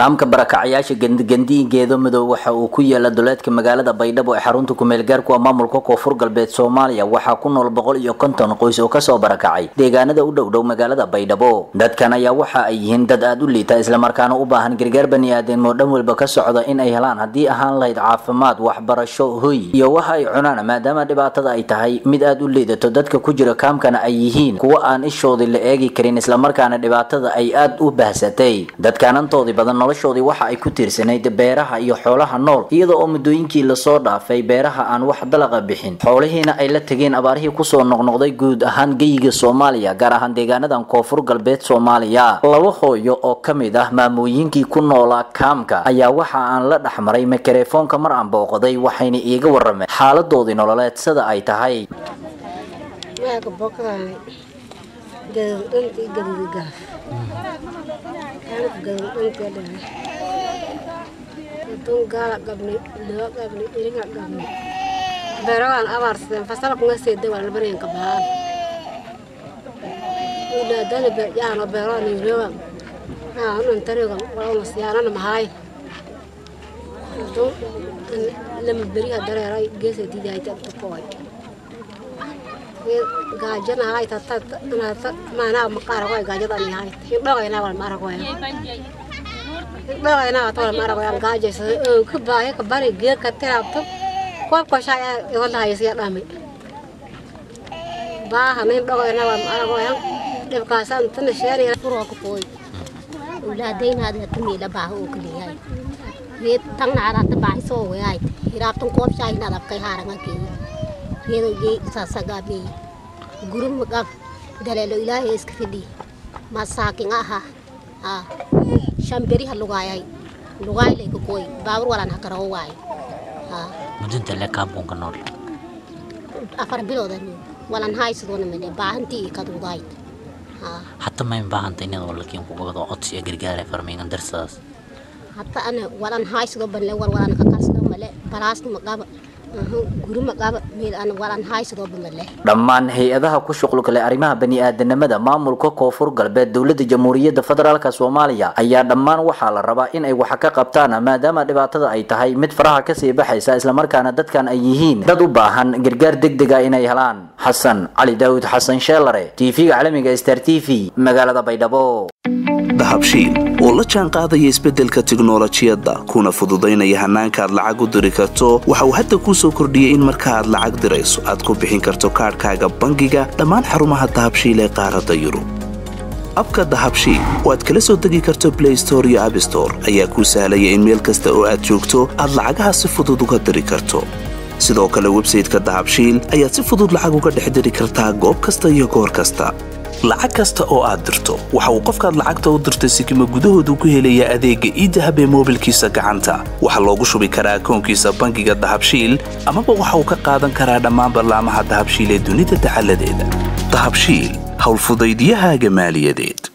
kaamka barakacayaasha gandigandii geedo madow waxa uu ku yaalla duleedka magaalada baydhabo ee xarunta kumeel gaarku ah maamulka koonfur galbeed soomaaliya waxaa ku nool boqol iyo konton qoys oo ka soo barakacay deegaanada u dhow dhow magaalada baydhabo. Dadkan ayaa waxa ay yihiin dad aada u liita islamarkaana u baahan gargaar bani-aadan oo dhan walba ka socda in ay helaan haddii ahaan lahayd caafimaad waxbarasho hoy iyo waxa ay cunaan maadaama dhibaatada ay tahay mid aada u liidato. Dadka ku jira kaamkana ay yihiin kuwa aan ishoodii la eegi karin islamarkaana dhibaatada ay aada u bahsatay. Dadkaanantoodii badan noloshoodii waxa ay ku tiirsanayd beeraha iyo xoolaha nool iyada oo muddooyinkii la soo dhaafay beeraha aan wax dalaqa bixin. Xoolihiina ay la tegeen abaarihii ku soo noqnoqday guud ahaan geyiga soomaaliya gaar ahaan deegaanadan koonfur galbeed soomaaliya. Laba hooyo oo ka mid ah maamooyinkii ku noolaa kaamka ayaa waxa aan la dhexmaray makarefoonka mar aan booqday waxayna iiga warameen xaaladoodii nololeed sida ay tahay Gừng ưng tí gừng gì gà ada itu galak tí đấy Tung ini nggak gặp nị, lửa gặp nị, iring lạc gặp nị Beroan awar sen fasal aku ngasih dewa lebar yang kebal Udah dari berjana beroan ini lewat Nah, nanti kan kalau masih anak mahai Itu lemberi ada rai gesa tidak itu koi gaajana hay tata nata mana maqara way gaajada ni hay dhaga ina wal mara way dhaga ina tol mara way gaaje sa ku baaye ka bari geer ka tirabto koob ko shaaya wallahi is ya? Dhami baaha min dhaga ina wal mara way dhibkaasan tan sheeri furo ku pooy ulaadayn hada tamiila baaha oo kaliya geed tang naaraata baahiso way ay hirabtan koob shaayna dabkay haaranga kee keeyi reedagey saasagaabey guru magab daleelo ilaahay iska fidhi masaakin aha ah shamberiha lugaayay lugaay lay ka kooy baabur walan hakaraho waayo ah mudinta le kaamkunka nool afar biloodan walan haysadona mene baahantii kadudaay ah hata mayn baahanta inaad walakiin kugabado codsi iyo gargaare farmiingan darsadaas hatta ana walan haysado banle war walan ka karsado male balaasna magaba dhammaan hay'adaha ku shuqulka leh arrimaha bani-aadanimada maamulka koonfur galbeed dowladda jamhuuriyadda federaalk soomaaliya ayaa dhammaan waxaa la rabaa in ay wax ka qabtaan maadaama dhibaatada ay tahay mid faraha ka sii baxaysa islamarkaana dadkan ay yihiin dad u baahan gargaar degdega inay helaan. Xasan cali daawud xasan sheelare t v-ga caalamiga star t v magaalada baydhabo. Dahabshiil oo la jaan qaadaya isbeddelka tiknolojiyadda kuna fududaynaya hannaanka aad lacag u diri karto. Waxa uu hadda kuu soo kordhiyey in marka aad lacag dirayso aad ku bixin karto kaadhkaaga bangiga dhammaan xarumaha dahabshiil ee qaaradda yurub. Abka dahabshiil oo aad kala soo degi karto blay store iyo abstore ayaa kuu sahlaya in meel kasta oo aad joogto aad lacagaha si fudud uga diri karto. Sidoo kale websayteka dahabshiil ayaad si fudud lacag uga dhex diri kartaa goob kasta iyo goor kasta lacag kasta oo aad dirto. Waxa uu qofkaad lacagta u dirtay sikima gudahoodu ku helayaa adeegga iidahab ee moobilkiisa gacanta. Waxaa loogu shubi karaa akoonkiisa bangiga dahabshiil amaba waxa uu ka qaadan karaa dhammaan ballaamaha dahabshiil ee dunida dacaladeeda dahabshiil howlfudaydyahaaga maaliyadeed